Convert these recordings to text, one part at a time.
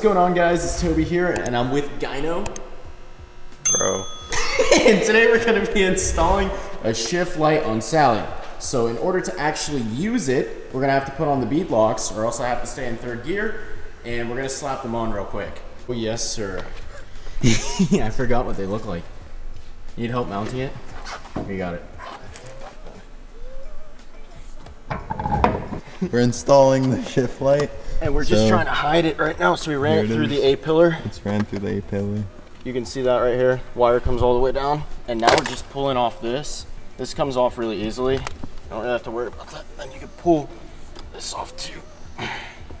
What's going on guys, it's Toby here and I'm with Gino. Bro. and today we're gonna be installing a shift light on Sally. So in order to actually use it, we're gonna have to put on the bead locks or else I have to stay in third gear and we're gonna slap them on real quick. Oh yes sir. I forgot what they look like. Need help mounting it? You got it. We're installing the shift light. And we're just trying to hide it right now, so we ran it through is. the A pillar. It's ran through the A pillar. You can see that right here. Wire comes all the way down. And now we're just pulling off this. This comes off really easily. I don't really have to worry about that. Then you can pull this off too.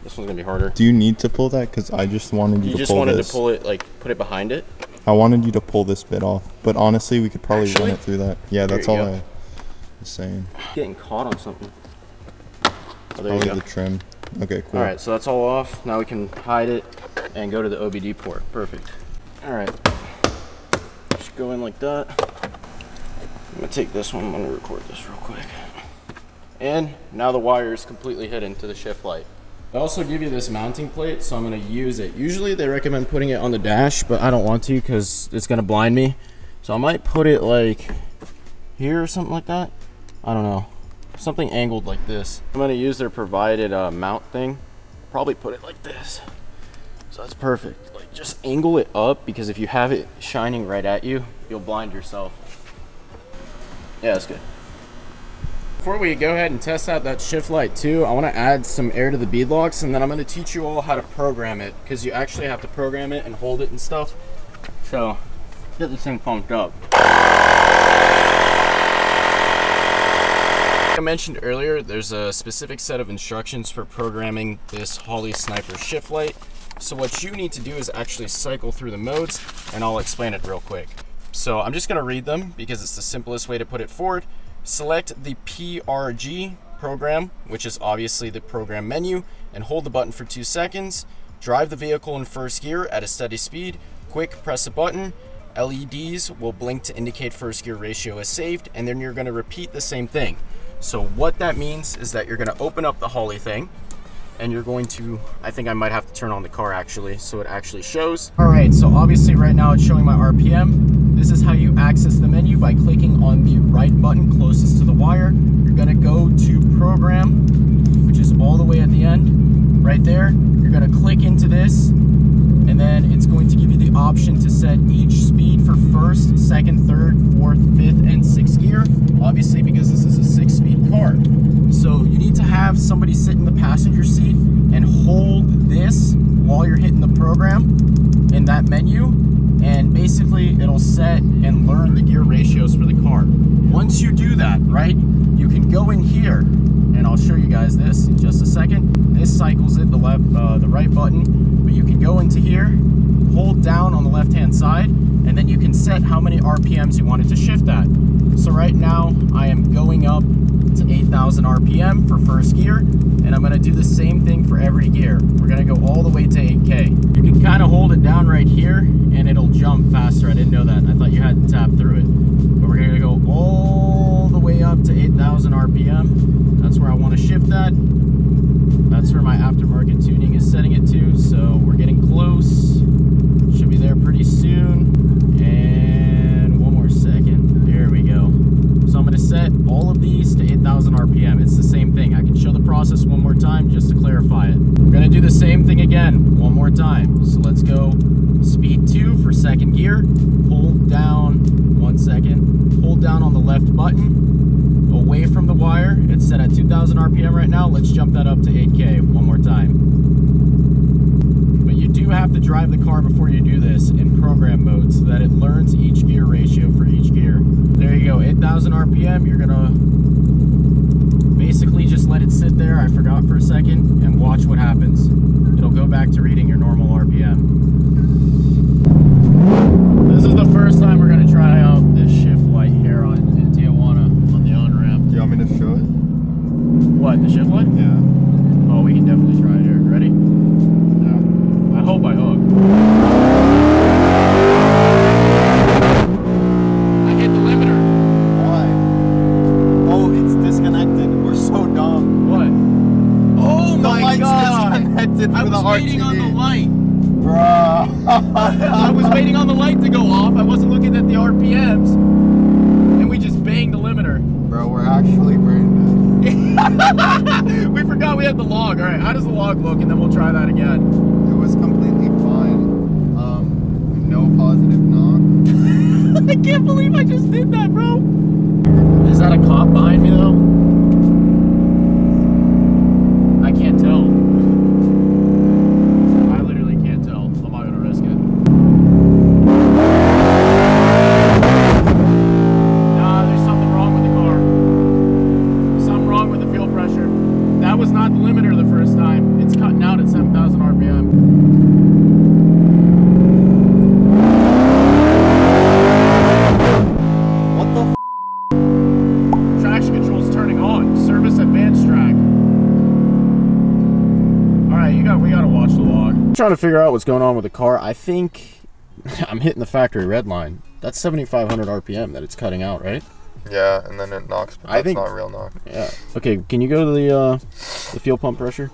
This one's gonna be harder. Do you need to pull that? Because I just wanted you, You to just pull wanted to pull it, like, put it behind it. I wanted you to pull this bit off. But honestly, we could probably Actually? run it through that. Yeah, that's all go. I was saying. Getting caught on something. Oh, there you go. the trim. Okay, cool. All right, so that's all off. Now we can hide it and go to the OBD port. Perfect. All right, just go in like that. I'm gonna take this one. I'm gonna record this real quick. And now the wire is completely hidden to the shift light. I also give you this mounting plate, so I'm gonna use it. Usually they recommend putting it on the dash, but I don't want to because it's gonna blind me. So I might put it like here or something like that. I don't know something angled like this. I'm gonna use their provided uh, mount thing. Probably put it like this. So that's perfect. Like just angle it up because if you have it shining right at you, you'll blind yourself. Yeah, that's good. Before we go ahead and test out that shift light too, I want to add some air to the bead locks and then I'm to teach you all how to program it because you actually have to program it and hold it and stuff. So get this thing pumped up. I mentioned earlier, there's a specific set of instructions for programming this Holley Sniper shift light. So what you need to do is actually cycle through the modes and I'll explain it real quick. So I'm just gonna read them because it's the simplest way to put it forward. Select the PRG program, which is obviously the program menu, and hold the button for two seconds. Drive the vehicle in first gear at a steady speed. Quick, press a button. LEDs will blink to indicate first gear ratio is saved, and then you're gonna repeat the same thing. So what that means is that you're gonna open up the Holley thing, and you're going to, I think I might have to turn on the car actually, so it actually shows. All right, so obviously right now it's showing my RPM. This is how you access the menu by clicking on the right button closest to the wire. You're gonna go to program, which is all the way at the end, right there. You're gonna click into this, and then it's going to give you the option to set each speed for first, second, third, fourth, fifth, and sixth gear. Obviously, because this is a six-speed car. So you need to have somebody sit in the passenger seat and hold this while you're hitting the program in that menu. And basically, it'll set and learn the gear ratios for the car. Once you do that, right, you can go in here, and I'll show you guys this in just a second. This cycles it the left, uh, the right button, but you can go into here, hold down on the left-hand side, and then you can set how many RPMs you want it to shift at. So right now, I am going up to 8,000 RPM for first gear, and I'm gonna do the same thing for every gear. We're gonna go all the way to 8K. You can kind of hold it down right here, and it'll jump faster. I didn't know that. I thought you had to tap through it. But we're gonna go all the way up to 8,000 RPM. That's where I wanna shift that. That's where my aftermarket tuning is setting it to, so we're getting close. Should be there pretty soon. And one more second. There we go. So I'm gonna set all of these to 8,000 RPM. It's the same thing. I can show the process one more time just to clarify it. We're gonna do the same thing again, one more time. So let's go speed two for second gear. Hold down, one second. Hold down on the left button, away from the wire. It's set at 2,000 RPM right now. Let's jump that up to 8K one more time. But you do have to drive the car before you do this in program mode so that it learns each gear ratio for each gear. There you go, 8,000 RPM. You're gonna basically just let it sit there. I forgot for a second and watch what happens. It'll go back to reading your normal RPM. This is the first time we're gonna try out this shift light here on in Tijuana on the on-ramp. Do you want me to show it? What, the shift light? Yeah. Oh, we can definitely try it here. Ready? Yeah. I hope I hook. Trying to figure out what's going on with the car. I think I'm hitting the factory red line. That's 7,500 RPM that it's cutting out, right? Yeah, and then it knocks, but I think- not real knock. Yeah. Okay. Can you go to the uh, the fuel pump pressure?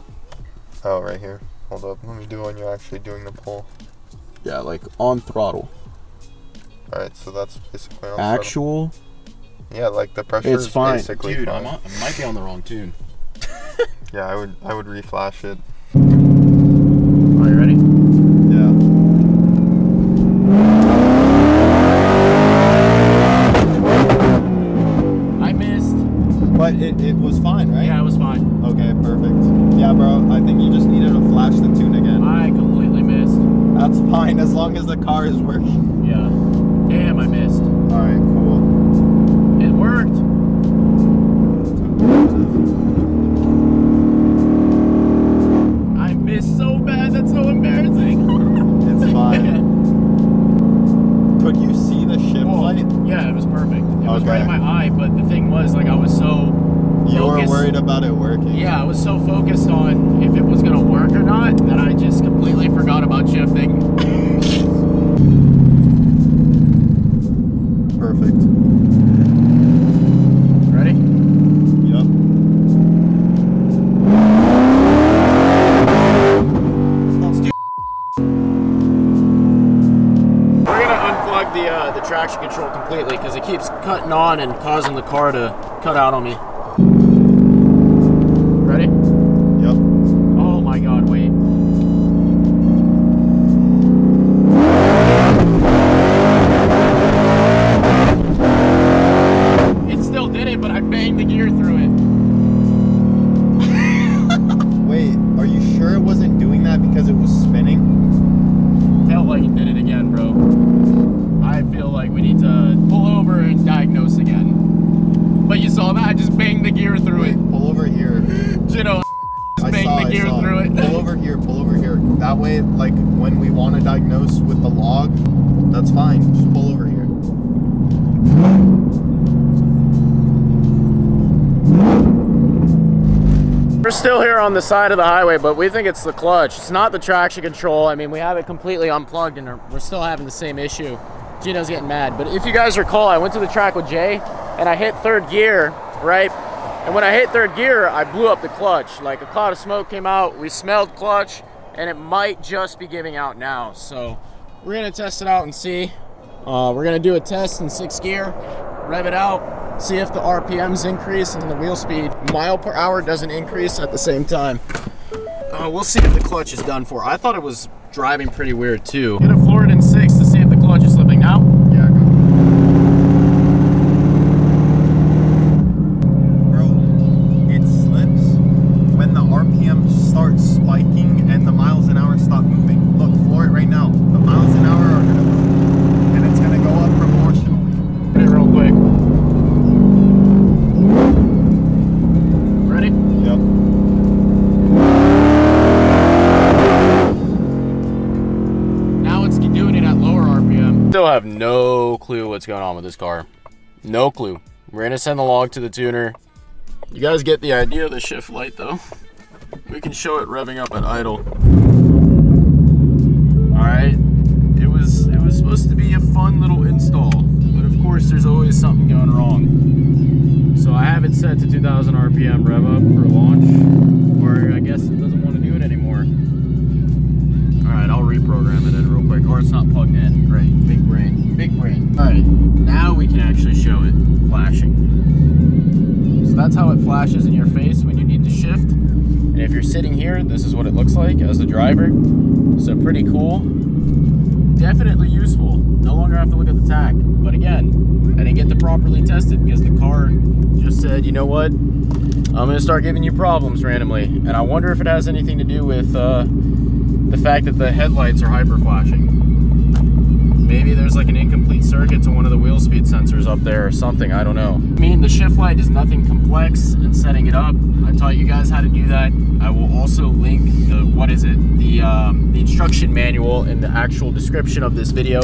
Oh, right here. Hold up. Let me do when you're actually doing the pull. Yeah, like on throttle. All right, so that's basically on throttle. Actual. Yeah, like the pressure It's is fine, basically dude. fine. I might be on the wrong tune. Yeah, I would I would reflash it. Perfect. Ready? Yep. We're gonna unplug the uh, the traction control completely because it keeps cutting on and causing the car to cut out on me. That way, like, when we want to diagnose with the log, that's fine. Just pull over here. We're still here on the side of the highway, but we think it's the clutch. It's not the traction control. I mean, we have it completely unplugged and we're still having the same issue. Gino's getting mad. But if you guys recall, I went to the track with Jay and I hit third gear, right? And when I hit third gear, I blew up the clutch. Like a cloud of smoke came out, we smelled clutch, and it might just be giving out now. So we're gonna test it out and see. Uh, we're gonna do a test in sixth gear, rev it out, see if the RPMs increase and the wheel speed mile per hour doesn't increase at the same time. Uh, we'll see if the clutch is done for. I thought it was driving pretty weird too. Gonna floor it in six what's going on with this car. No clue. We're gonna send the log to the tuner. You guys get the idea of the shift light though. We can show it revving up at idle. Alright. It was it was supposed to be a fun little install, but of course there's always something going wrong. So I have it set to 2000 RPM rev up for launch, or I guess it doesn't want to do it anymore. All right, I'll reprogram it in real quick. Or it's not plugged in. Great, big brain, big brain. All right, now we can actually show it flashing. So that's how it flashes in your face when you need to shift. And if you're sitting here, this is what it looks like as a driver. So pretty cool. Definitely useful. No longer have to look at the tach. But again, I didn't get to properly test it because the car just said, you know what? I'm gonna start giving you problems randomly. And I wonder if it has anything to do with uh, the fact that the headlights are hyper flashing. Maybe there's like an incomplete circuit to one of the wheel speed sensors up there or something, I don't know. I mean, the shift light is nothing complex in setting it up. I taught you guys how to do that. I will also link the, what is it, the, um, the instruction manual in the actual description of this video.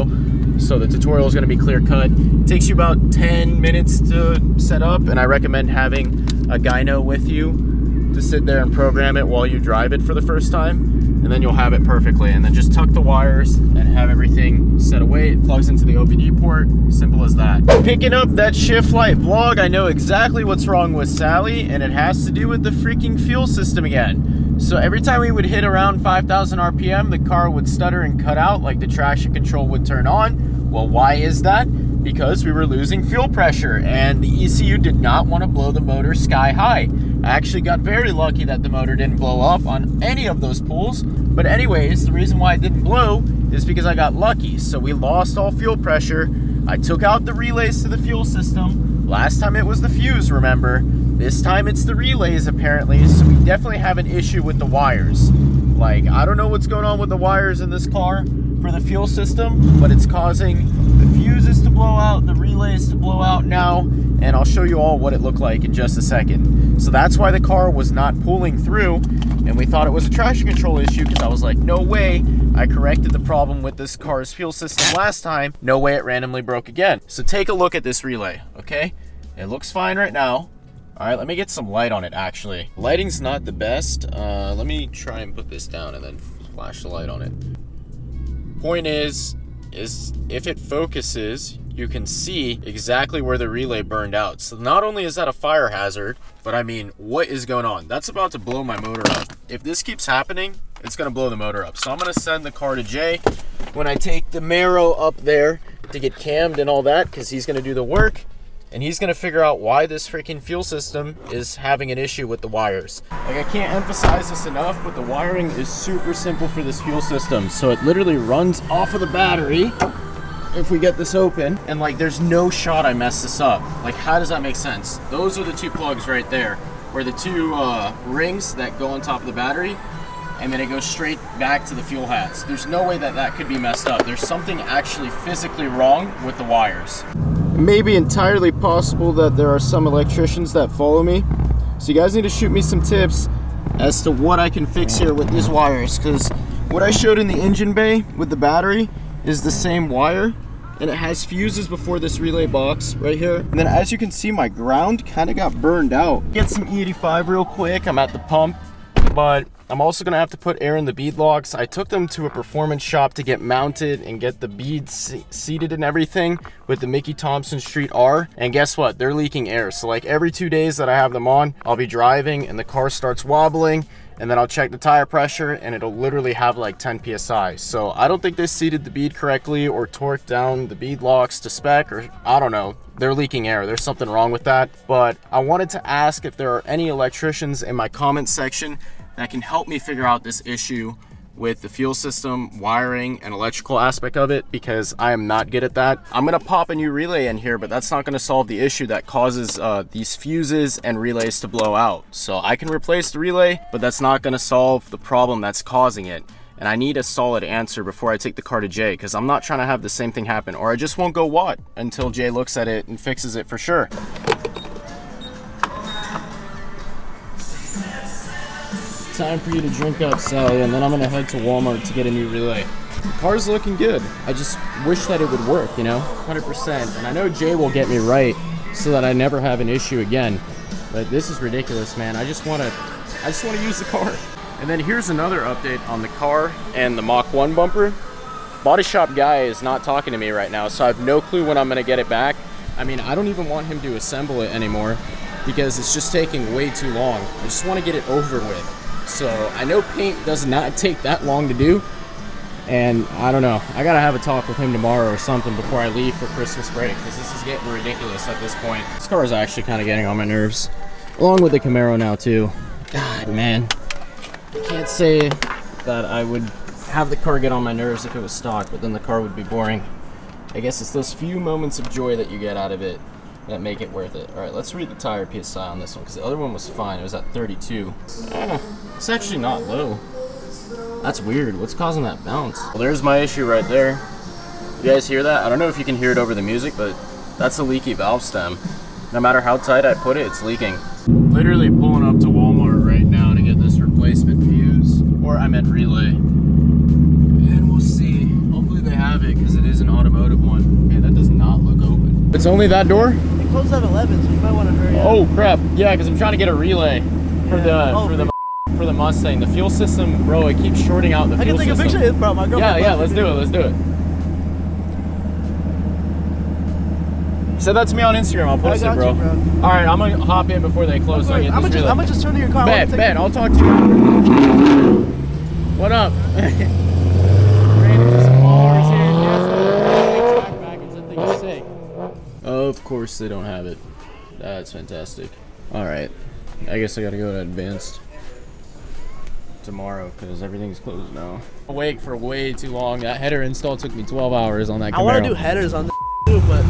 So the tutorial is gonna be clear cut. It takes you about 10 minutes to set up and I recommend having a gyno with you to sit there and program it while you drive it for the first time and then you'll have it perfectly. And then just tuck the wires and have everything set away. It plugs into the OBD port, simple as that. Picking up that shift light vlog, I know exactly what's wrong with Sally, and it has to do with the freaking fuel system again. So every time we would hit around 5,000 RPM, the car would stutter and cut out like the traction control would turn on. Well, why is that? Because we were losing fuel pressure and the ECU did not want to blow the motor sky high. I actually got very lucky that the motor didn't blow up on any of those pools. But anyways, the reason why it didn't blow is because I got lucky. So we lost all fuel pressure. I took out the relays to the fuel system. Last time it was the fuse, remember? This time it's the relays apparently, so we definitely have an issue with the wires. Like, I don't know what's going on with the wires in this car for the fuel system, but it's causing the fuses to blow out, the relays to blow out now, and I'll show you all what it looked like in just a second. So that's why the car was not pulling through, and we thought it was a traction control issue because I was like, no way, I corrected the problem with this car's fuel system last time, no way it randomly broke again. So take a look at this relay, okay? It looks fine right now. All right, let me get some light on it actually. Lighting's not the best. Uh, let me try and put this down and then flash the light on it. Point is, is if it focuses, you can see exactly where the relay burned out. So not only is that a fire hazard, but I mean, what is going on? That's about to blow my motor up. If this keeps happening, it's gonna blow the motor up. So I'm gonna send the car to Jay when I take the Camaro up there to get cammed and all that, because he's gonna do the work and he's gonna figure out why this freaking fuel system is having an issue with the wires. Like I can't emphasize this enough, but the wiring is super simple for this fuel system. So it literally runs off of the battery if we get this open and like there's no shot I mess this up. Like how does that make sense? Those are the two plugs right there where the two uh, rings that go on top of the battery and then it goes straight back to the fuel hats. There's no way that that could be messed up. There's something actually physically wrong with the wires. It may be entirely possible that there are some electricians that follow me. So you guys need to shoot me some tips as to what I can fix here with these wires because what I showed in the engine bay with the battery is the same wire and it has fuses before this relay box right here. And then as you can see, my ground kind of got burned out. Get some E85 real quick. I'm at the pump, but I'm also gonna have to put air in the bead locks. I took them to a performance shop to get mounted and get the beads seated and everything with the Mickey Thompson Street R. And guess what? They're leaking air. So like every two days that I have them on, I'll be driving and the car starts wobbling and then I'll check the tire pressure and it'll literally have like 10 psi. So I don't think they seated the bead correctly or torqued down the bead locks to spec or I don't know. They're leaking air. There's something wrong with that. But I wanted to ask if there are any electricians in my comment section that can help me figure out this issue with the fuel system, wiring, and electrical aspect of it because I am not good at that. I'm gonna pop a new relay in here, but that's not gonna solve the issue that causes uh, these fuses and relays to blow out. So I can replace the relay, but that's not gonna solve the problem that's causing it. And I need a solid answer before I take the car to Jay because I'm not trying to have the same thing happen or I just won't go what until Jay looks at it and fixes it for sure. Time for you to drink up, Sally, and then I'm gonna head to Walmart to get a new relay. The car's looking good. I just wish that it would work, you know, 100%. And I know Jay will get me right so that I never have an issue again. But this is ridiculous, man. I just wanna, I just wanna use the car. And then here's another update on the car and the Mach 1 bumper. Body shop guy is not talking to me right now, so I have no clue when I'm gonna get it back. I mean, I don't even want him to assemble it anymore because it's just taking way too long. I just want to get it over with. So I know paint does not take that long to do. And I don't know. I gotta have a talk with him tomorrow or something before I leave for Christmas break because this is getting ridiculous at this point. This car is actually kind of getting on my nerves. along with the Camaro now too. God, man, I can't say that I would have the car get on my nerves if it was stock, but then the car would be boring. I guess it's those few moments of joy that you get out of it that make it worth it. All right, let's read the tire PSI on this one because the other one was fine. It was at 32. Eh, it's actually not low. That's weird. What's causing that bounce? Well, there's my issue right there. You guys hear that? I don't know if you can hear it over the music, but that's a leaky valve stem. No matter how tight I put it, it's leaking. Literally pulling up to Walmart right now to get this replacement fuse, or I meant relay. And we'll see. Hopefully they have it because it is an automotive one. Man, that does not look open. It's only that door? It closed at 11, so you might want to hurry up. Oh crap! Yeah, because I'm trying to get a relay for Yeah. the Oh, for the for the Mustang. The fuel system, bro, it keeps shorting out the fuel system. I can take a picture of it, bro. My Yeah, girlfriend. yeah, let's do it. Let's do it. Send that to me on Instagram. I'll post it, bro. you, bro. All right, I'm gonna hop in before they close. so I get I'm gonna just. I'm gonna just turn to your car. I Bet, bet. I'll talk to you. What up? Ran into some followers here. Yes, the track package. That thing is sick. Of course they don't have it. That's fantastic. All right. I guess I gotta go to advanced tomorrow because everything's closed now. Awake for way too long. That header install took me 12 hours on that. I want to do headers on this too, but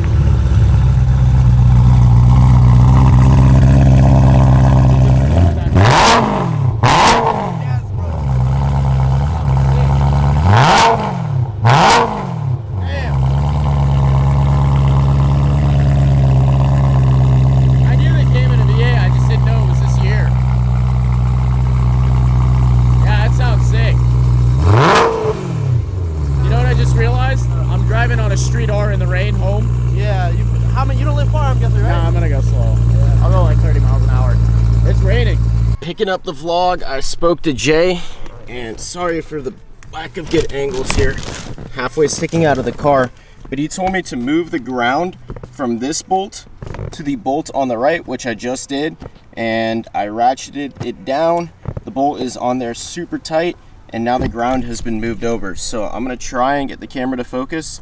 I knew they came in a V8, I just didn't know it was this year. Yeah, that sounds sick. You know what I just realized? I'm driving on a street R in the rain home. yeah. You, how many? You don't live far, I'm guessing, right? Nah, I'm gonna go slow. I'll go like 30 miles an hour. It's raining. Picking up the vlog, I spoke to Jay, and sorry for the lack of good angles here. Halfway sticking out of the car, but he told me to move the ground from this bolt to the bolt on the right, which I just did, and I ratcheted it down. The bolt is on there super tight, and now the ground has been moved over. So I'm gonna try and get the camera to focus.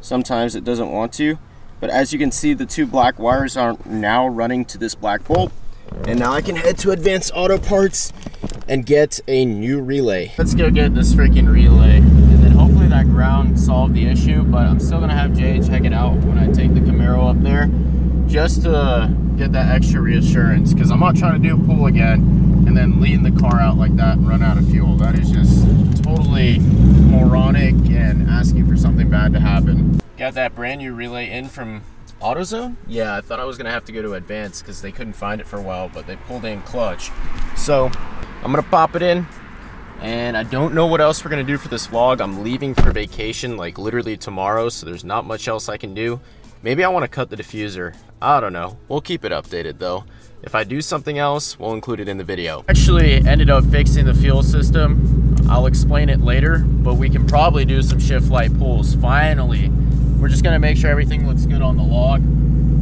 Sometimes it doesn't want to, but as you can see, the two black wires are now running to this black bolt. And now I can head to Advanced Auto Parts and get a new relay. Let's go get this freaking relay. And then hopefully that ground solved the issue, but I'm still gonna have Jay check it out when I take the Camaro up there just to get that extra reassurance because I'm not trying to do a pull again and then lean the car out like that and run out of fuel. That is just totally moronic and asking for something bad to happen. Got that brand new relay in from AutoZone? Yeah, I thought I was gonna have to go to Advance because they couldn't find it for a while, but they pulled in clutch. So I'm gonna pop it in. And I don't know what else we're gonna do for this vlog. I'm leaving for vacation like literally tomorrow, so there's not much else I can do. Maybe I wanna cut the diffuser. I don't know. We'll keep it updated though. If I do something else, we'll include it in the video. Actually ended up fixing the fuel system. I'll explain it later, but we can probably do some shift light pulls. Finally, we're just gonna make sure everything looks good on the log.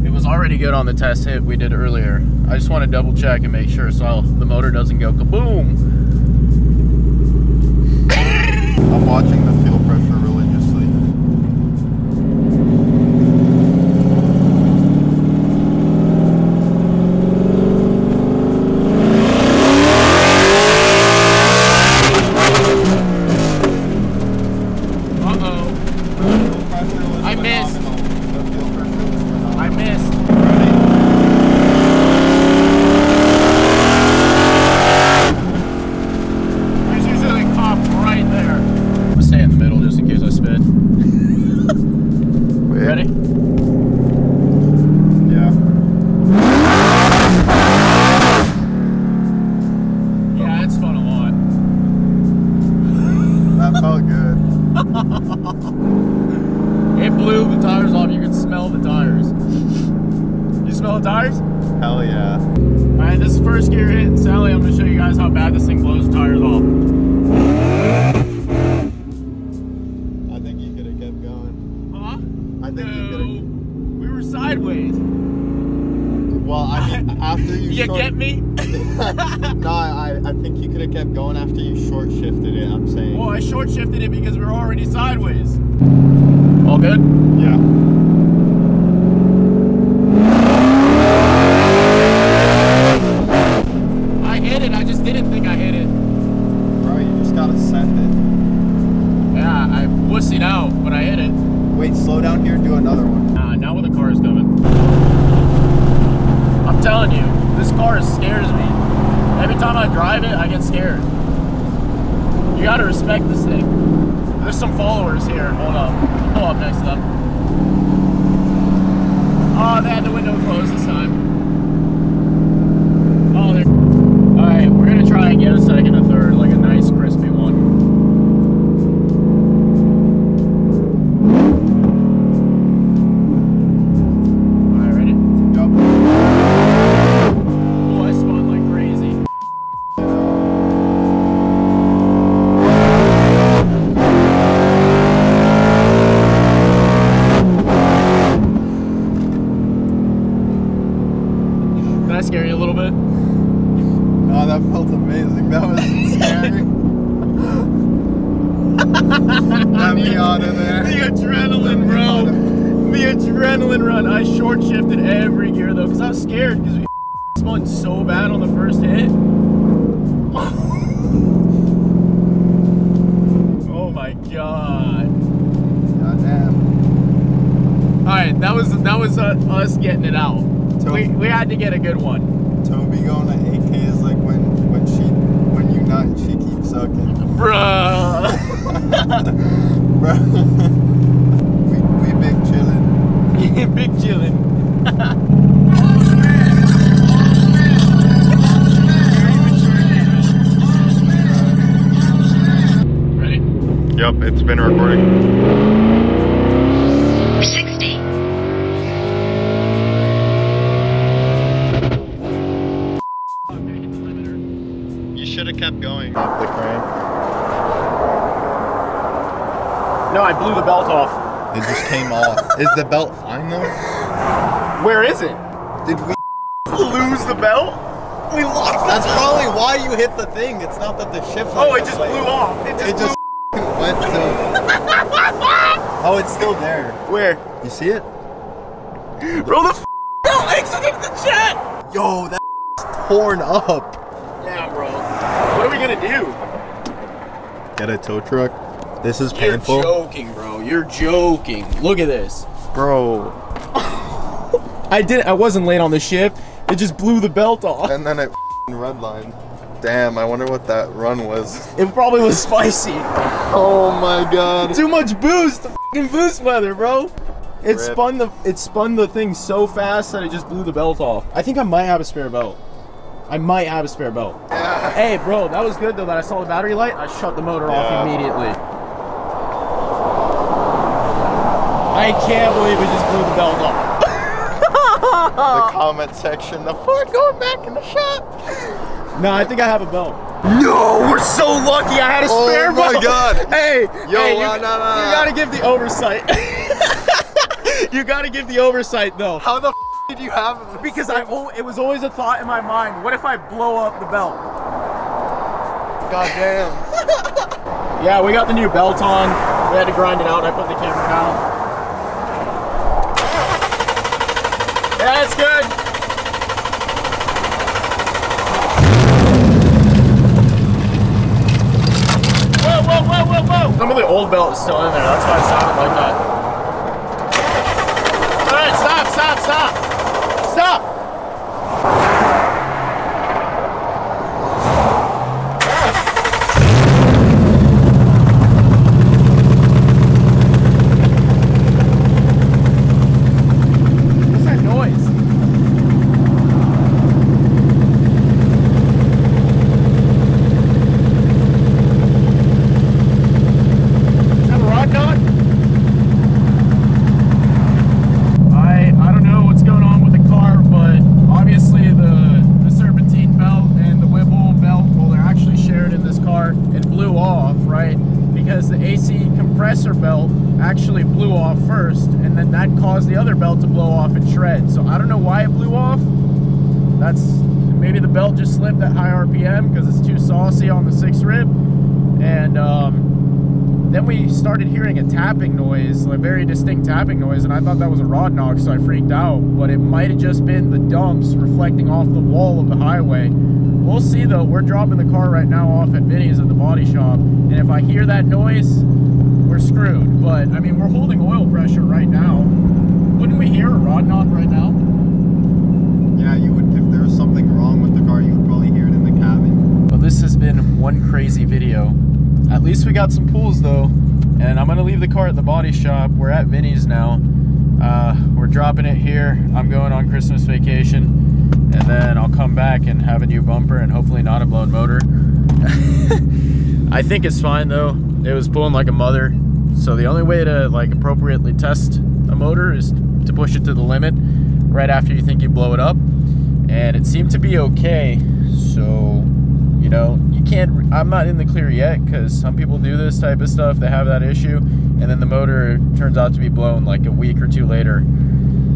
It was already good on the test hit we did earlier. I just want to double check and make sure so the motor doesn't go kaboom. I'm watching the fuel pressure religiously. Uh-oh. Fuel pressure was I missed. phenomenal. The fuel pressure was phenomenal. I missed. Ready? There's usually a cop right there. I'm gonna stay in the middle just in case I spin. Wait. Ready? Yeah. Yeah, it's fun a lot. That felt good. It blew the tires off. You can smell the tires. You smell the tires? Hell yeah. All right, this is first gear hit. Sally, I'm gonna show you guys how bad this thing blows the tires off. I think you could have kept going. Huh? I think you No. could have. We were sideways. Well, I mean, after you. You short- get me? no, I, I think you could have kept going after you short shifted it. I'm saying. Well, I short shifted it because we were already sideways. All good? Yeah. All right, that was that was uh, us getting it out. So- We, we had to get a good one. Toby going to AK is like when when she when you nut and she keeps sucking. Bruh. Bro. we we big chillin'. Big chillin'. Ready? Yep, it's been recording. No, I blew the belt off. It just came off. Is the belt fine though? Where is it? Did we? Lose the belt? We lost it. That's probably why you hit the thing. It's not that the shift. Oh, it just blew off. It just, It just went to. Oh, it's still there. Where? You see it? Bro, the f- belt exited the chat. Yo, that's torn up. Yeah, bro. What are we gonna do? Get a tow truck. This is You're painful, joking, bro. You're joking. Look at this. bro. I didn't I wasn't late on the shift. It just blew the belt off. And then it redline. Damn, I wonder what that run was. It probably was spicy. Oh my god. Too much boost. Fucking boost weather, bro. It Rip. spun the it spun the thing so fast that it just blew the belt off. I think I might have a spare belt. I might have a spare belt. Yeah. Hey, bro, that was good though. That I saw the battery light. I shut the motor off immediately. I can't believe we just blew the belt off. The comment section. The fuck going back in the shop. No, I think I have a belt. No, we're so lucky. I had a Oh spare belt. Oh my belt. God. Hey, Yo, hey, you, nah, uh, nah, nah. you gotta give the oversight. you gotta give the oversight though. How the f- did you have it? Because I, it was always a thought in my mind. What if I blow up the belt? God damn. Yeah, we got the new belt on. We had to grind it out. I put the camera down. Yeah, it's good. Whoa, whoa, whoa, whoa, whoa! Some of the old belt is still in there. That's why it sounded like that. All right, stop, stop, stop, stop. What's that noise? Is that a rod knock? I I don't know what's going on with the car, but obviously the the serpentine belt and the Whipple belt, well, they're actually shared in this car. It blew off, right? Because the AC compressor belt actually blew off first, and then that caused the other belt to blow off and shred. So I don't know why it blew off. That's maybe the belt just slipped at high RPM because it's too saucy on the six rib, and um, then we started hearing a tapping noise, a very distinct tapping noise, and I thought that was a rod knock, so I freaked out. But it might have just been the dumps reflecting off the wall of the highway. We'll see though. We're dropping the car right now off at Vinny's at the body shop, and if I hear that noise, we're we're screwed. But I mean, we're holding oil pressure right now. Wouldn't we hear a rod knock right now? Yeah, you would. If there was something wrong with the car, you would probably hear it in the cabin. Well, this has been one crazy video. At least we got some pools though. And I'm gonna leave the car at the body shop. We're at Vinny's now. Uh, we're dropping it here. I'm going on Christmas vacation. And then I'll come back and have a new bumper and hopefully not a blown motor. I think it's fine though. It was pulling like a mother. So the only way to like appropriately test a motor is to push it to the limit right after you think you blow it up. And it seemed to be okay. So, you know, you can't, I'm not in the clear yet because some people do this type of stuff. They have that issue. And then the motor turns out to be blown like a week or two later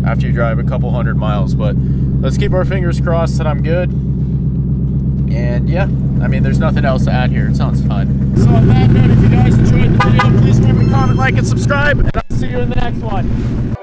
after you drive a couple hundred miles. But let's keep our fingers crossed that I'm good. And yeah, I mean, there's nothing else to add here. It sounds fun. So on that note, if you guys enjoyed the video, please comment, like, and subscribe. And I'll see you in the next one.